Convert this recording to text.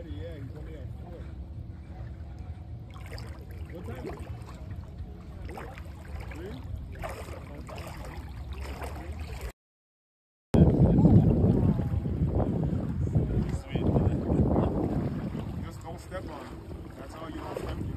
already, yeah. He's only at four. What time is it? Sweet. Just don't step on them. That's all. You don't step. You